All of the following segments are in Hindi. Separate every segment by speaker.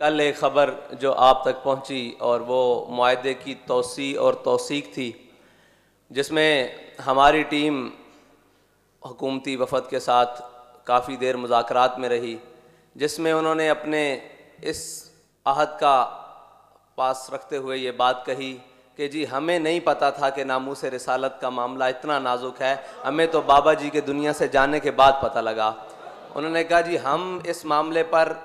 Speaker 1: कल एक ख़बर जो आप तक पहुँची और वो माहे की तोसी और तोसीक थी, जिसमें हमारी टीम हुकूमती वफद के साथ काफ़ी देर मुजाकरात में रही, जिसमें उन्होंने अपने इस आहद का पास रखते हुए ये बात कही कि जी, हमें नहीं पता था कि नामू से रिसालत का मामला इतना नाजुक है, हमें तो बाबा जी के दुनिया से जाने के बाद पता लगा। उन्होंने कहा, जी, हम इस मामले पर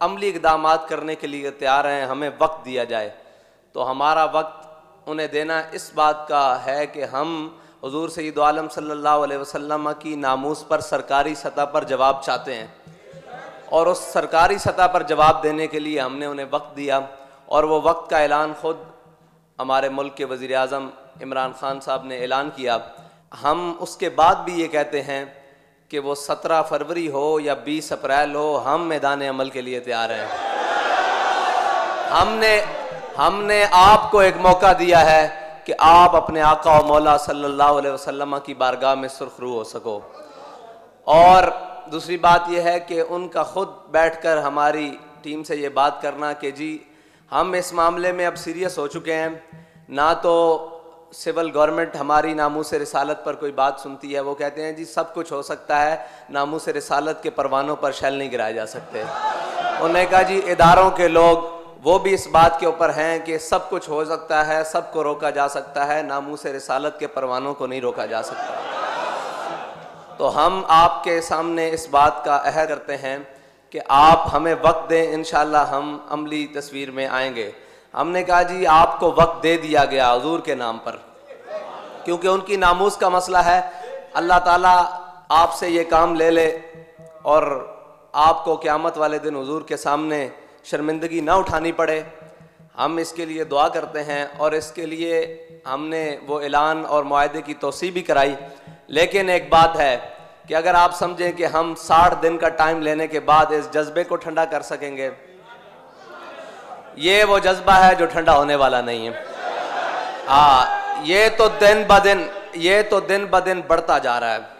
Speaker 1: अमली इकदाम करने के लिए तैयार हैं, हमें वक्त दिया जाए। तो हमारा वक्त उन्हें देना इस बात का है कि हम हजूर सईद आलम सल्लल्लाहु अलैहि वसल्लम की नामूस पर सरकारी सतह पर जवाब चाहते हैं। और उस सरकारी सतह पर जवाब देने के लिए हमने उन्हें वक्त दिया और वो वक्त का ऐलान ख़ुद हमारे मुल्क के वज़ी अजम इमरान ख़ान साहब ने ऐलान किया। हम उसके बाद भी ये कहते हैं कि वो सत्रह फरवरी हो या बीस अप्रैल हो, हम मैदान अमल के लिए तैयार हैं। हमने हमने आपको एक मौका दिया है कि आप अपने आका और मौला सल्लल्लाहु अलैहि वसल्लम की बारगाह में सुरखरू हो सको। और दूसरी बात यह है कि उनका खुद बैठकर हमारी टीम से ये बात करना कि जी, हम इस मामले में अब सीरियस हो चुके हैं। ना तो सिविल गवर्नमेंट हमारी नामू से रिसालत पर कोई बात सुनती है, वो कहते हैं, जी, सब कुछ हो सकता है, नामू से रिसालत के परवानों पर शैल नहीं गिराए जा सकते। उन्होंने कहा, जी, इदारों के लोग, वो भी इस बात के ऊपर हैं कि सब कुछ हो सकता है सबको रोका जा सकता है, नामू से रिसालत के परवानों को नहीं रोका जा सकता। तो हम आपके सामने इस बात का अहद करते हैं कि आप हमें वक्त दें इन हम अमली तस्वीर में आएँगे। हमने कहा जी, आपको वक्त दे दिया गया हजूर के नाम पर। क्योंकि उनकी नामूस का मसला है। अल्लाह ताला आपसे ये काम ले ले और आपको क़्यामत वाले दिन हजूर के सामने शर्मिंदगी ना उठानी पड़े। हम इसके लिए दुआ करते हैं और इसके लिए हमने वो ऐलान और माहे की तोसी भी कराई। लेकिन एक बात है कि अगर आप समझें कि हम साठ दिन का टाइम लेने के बाद इस जज्बे को ठंडा कर सकेंगे ये वो जज्बा है जो ठंडा होने वाला नहीं है। हाँ ये तो दिन ब दिन, ये तो दिन ब दिन बढ़ता जा रहा है।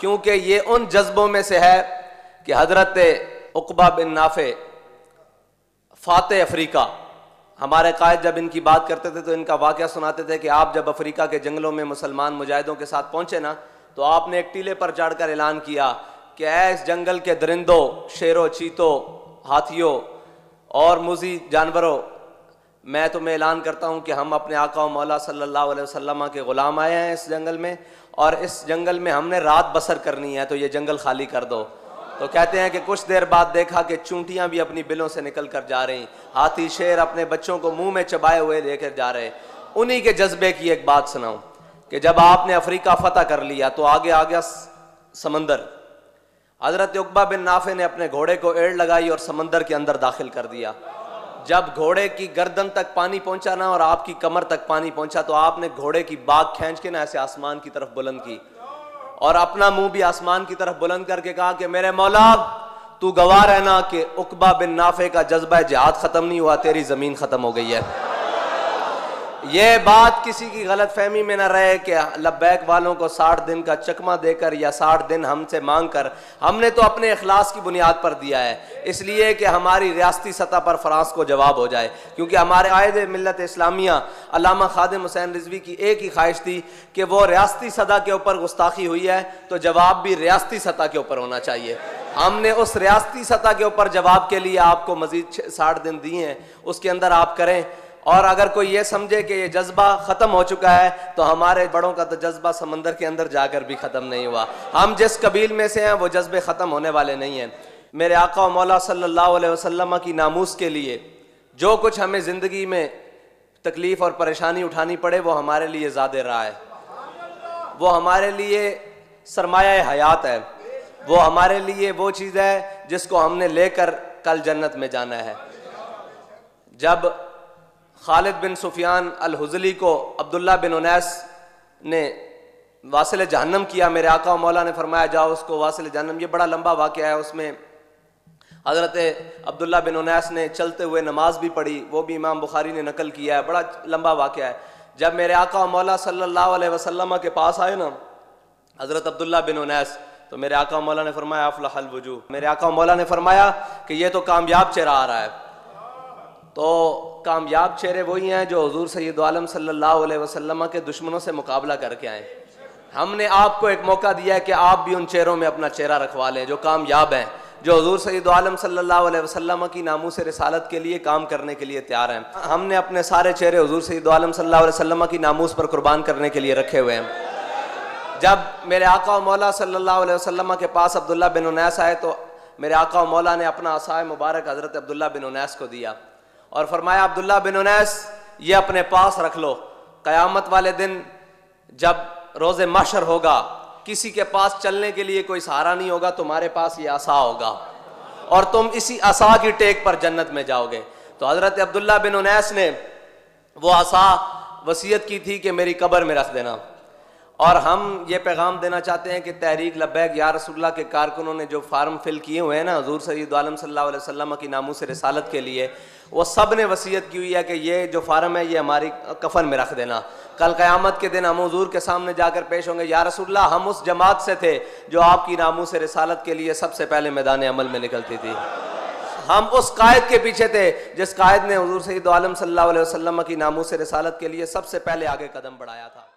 Speaker 1: क्योंकि ये उन जज्बों में से है कि हज़रत उकबा बिन नाफे फ़ाते अफ्रीका, हमारे कायद जब इनकी बात करते थे तो इनका वाक़ सुनाते थे कि आप जब अफ्रीका के जंगलों में मुसलमान मुजाहिदों के साथ पहुँचे ना तो आपने एक टीले पर चढ़कर ऐलान किया कि इस जंगल के दरिंदों, शेरों, चीतों, हाथियों और मुजी जानवरों, मैं तुम्हें ऐलान करता हूँ कि हम अपने आका मौला सल्लल्लाहु अलैहि वसल्लम के ग़ुलाम आए हैं इस जंगल में, और इस जंगल में हमने रात बसर करनी है तो ये जंगल खाली कर दो। तो कहते हैं कि कुछ देर बाद देखा कि चूंटियाँ भी अपनी बिलों से निकल कर जा रही। हाथी शेर अपने बच्चों को मुँह में चबाए हुए लेकर जा रहे उन्हीं के जज्बे की एक बात सुनाऊं कि जब आपने अफ्रीका फतह कर लिया तो आगे आ गया समंदर। हज़रत उकबा बिन नाफे ने अपने घोड़े को एड़ लगाई और समंदर के अंदर दाखिल कर दिया। जब घोड़े की गर्दन तक पानी पहुँचा ना और आपकी कमर तक पानी पहुँचा तो आपने घोड़े की बाग खींच के ना ऐसे आसमान की तरफ़ बुलंद की। और अपना मुँह भी आसमान की तरफ़ बुलंद करके कहा कि, मेरे मौला, तू गवाह रहना कि उकबा बिन नाफे का जज्बा जिहाद खत्म नहीं हुआ, तेरी ज़मीन खत्म हो गई है। ये बात किसी की गलत फहमी में न रहे कि लब्बैक वालों को साठ दिन का चकमा देकर या साठ दिन हमसे मांग कर हमने तो अपने अखलास की बुनियाद पर दिया है। इसलिए कि हमारी रियासती सतह पर फ्रांस को जवाब हो जाए, क्योंकि हमारे आयद मिलत इस्लामिया, अलामा खादिम हुसैन रिजवी की एक ही ख्वाहिश थी कि वो रियासती सतह के ऊपर गुस्ताखी हुई है तो जवाब भी रियासती सतह के ऊपर होना चाहिए। हमने उस रियासती सतह के ऊपर जवाब के लिए आपको मजीद साठ दिन दिए हैं, उसके अंदर आप करें। और अगर कोई ये समझे कि ये जज्बा ख़त्म हो चुका है तो हमारे बड़ों का तो जज्बा समंदर के अंदर जाकर भी ख़त्म नहीं हुआ। हम जिस कबील में से हैं, वो जज्बे ख़त्म होने वाले नहीं हैं। मेरे आका मौला सल्लल्लाहु अलैहि वसल्लम की नामूस के लिए, जो कुछ हमें ज़िंदगी में तकलीफ़ और परेशानी उठानी पड़े, वो हमारे लिए ज़्यादा रहा है। वो हमारे लिए सरमाया हयात है। वो हमारे लिए वो चीज़ है, जिसको हमने लेकर कल जन्नत में जाना है। जब खालिद बिन सुफियान अल हुजली को अब्दुल्ला बिन उनैस ने वासिल जहन्नम किया। मेरे आका मौला ने फरमाया, जाओ उसको वासिल जहन्नम। ये बड़ा लंबा वाक़ है। उसमें हज़रत अब्दुल्ला बिन उनैस ने चलते हुए नमाज़ भी पढ़ी। वो भी इमाम बुखारी ने नकल किया है। बड़ा लंबा वाक़ है। जब मेरे आका मौला सल्लल्लाहु अलैहि वसल्लम के पास आए ना, हज़रत अब्दुल्ला बिन उनैस तो मेरे आका मौला ने फरमाया, अफलाहल वज़ू मेरे आका मौला ने फरमाया कि ये तो कामयाब चेहरा आ रहा है। तो कामयाब चेहरे वही हैं जो हजूर सैद आलम सल्लल्लाहु के दुश्मनों से मुकाबला करके आए। हमने आपको एक मौका दिया है कि आप भी उन चेहरों में अपना चेहरा रखवा लें जो कामयाब हैं, जो हजूर सईद आलम सल्लल्लाहु अलैहि वसल्लम की नामूस रसालत के लिए, काम करने के लिए तैयार हैं। हमने अपने सारे चेहरे हजूर सईद आलम सल्लल्लाहु अलैहि वसल्लम की नामूस पर कुर्बान करने के लिए रखे हुए हैं। जब मेरे आका मौला सल्लल्लाहु अलैहि वसल्लम के पास अब्दुल्ला बिन उनैस आए तो मेरे आका मौला ने अपना आसाय मुबारक हज़रत अब्दुल्ला बिन उनैस को दिया। और फरमाया, अब्दुल्ला बिन उनैस, ये अपने पास रख लो। क़यामत वाले दिन जब रोज़ मशर होगा, किसी के पास चलने के लिए कोई सहारा नहीं होगा, तुम्हारे पास ये आसा होगा। और तुम इसी आसा की टेक पर जन्नत में जाओगे। तो हज़रत अब्दुल्ला बिन उनैस ने वो आसा वसीयत की थी कि मेरी कब्र में रख देना। और हम ये पैगाम देना चाहते हैं कि तहरीक लब्बैक या रसुल्ला के कारकुनों ने जो फार्म फिल किए हुए हैं ना, हजूर सईद आलम सल्लल्लाहु अलैहि की नामू से रसालत के लिए, वो सबने वसीयत की हुई है कि ये जो फार्म है, ये हमारी कफन में रख देना। कल क़यामत के दिन हम हजूर के सामने जाकर पेश होंगे। या रसुल्ला हम उस जमात से थे जो आपकी नामू से रसालत के लिए सबसे पहले मैदान अमल में निकलती थी। हम उस कायद के पीछे थे, जिस कायद ने हजूर सईद आलम सल्लल्लाहु अलैहि की नामू से रसालत के लिए सबसे पहले आगे कदम बढ़ाया था।